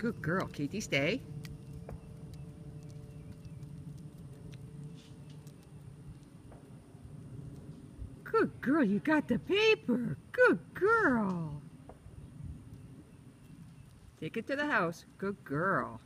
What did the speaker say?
Good girl, Katie, stay. Good girl, you got the paper. Good girl. Take it to the house. Good girl.